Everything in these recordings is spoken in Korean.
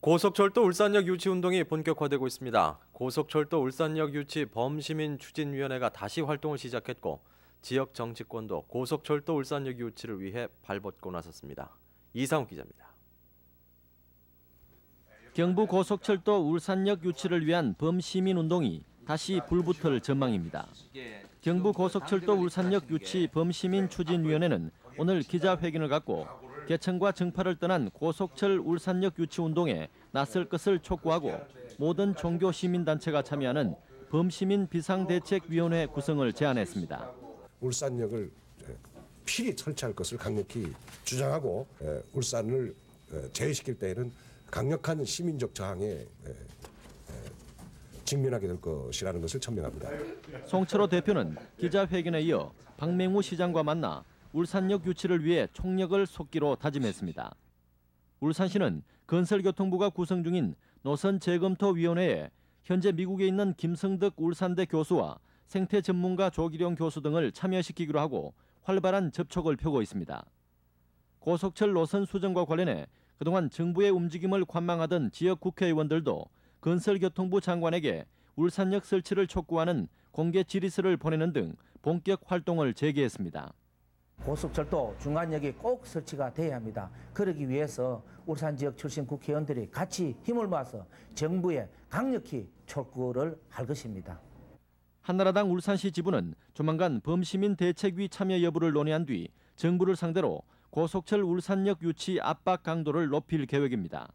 고속철도 울산역 유치 운동이 본격화되고 있습니다. 고속철도 울산역 유치 범시민 추진위원회가 다시 활동을 시작했고 지역 정치권도 고속철도 울산역 유치를 위해 발벗고 나섰습니다. 이상욱 기자입니다. 경부 고속철도 울산역 유치를 위한 범시민 운동이 다시 불붙을 전망입니다. 경부 고속철도 울산역 유치 범시민 추진위원회는 오늘 기자회견을 갖고 개천과 정파를 떠난 고속철 울산역 유치 운동에 나설 것을 촉구하고 모든 종교 시민 단체가 참여하는 범시민 비상대책위원회 구성을 제안했습니다. 울산역을 필히 설치할 것을 강력히 주장하고 에, 울산을 에, 제외시킬 때에는 강력한 시민적 저항에 에, 직면하게 될 것이라는 것을 천명합니다. 송철호 대표는 기자회견에 이어 박맹우 시장과 만나 울산역 유치를 위해 총력을 쏟기로 다짐했습니다. 울산시는 건설교통부가 구성 중인 노선 재검토 위원회에 현재 미국에 있는 김성덕 울산대 교수와 생태 전문가 조기룡 교수 등을 참여시키기로 하고 활발한 접촉을 펴고 있습니다. 고속철 노선 수정과 관련해 그동안 정부의 움직임을 관망하던 지역 국회의원들도 건설교통부 장관에게 울산역 설치를 촉구하는 공개 질의서를 보내는 등 본격 활동을 재개했습니다. 고속철도 중간역이 꼭 설치가 돼야 합니다. 그러기 위해서 울산 지역 출신 국회의원들이 같이 힘을 모아서 정부에 강력히 촉구를 할 것입니다. 한나라당 울산시 지부는 조만간 범시민 대책위 참여 여부를 논의한 뒤 정부를 상대로 고속철 울산역 유치 압박 강도를 높일 계획입니다.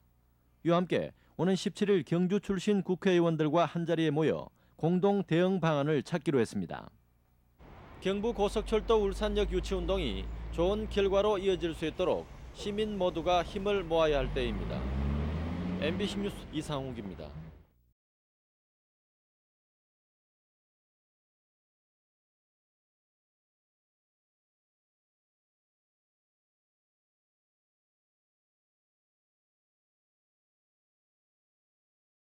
이와 함께 오는 17일 경주 출신 국회의원들과 한자리에 모여 공동 대응 방안을 찾기로 했습니다. 경부 고속철도 울산역 유치 운동이 좋은 결과로 이어질 수 있도록 시민 모두가 힘을 모아야 할 때입니다. MBC 뉴스 이상욱입니다.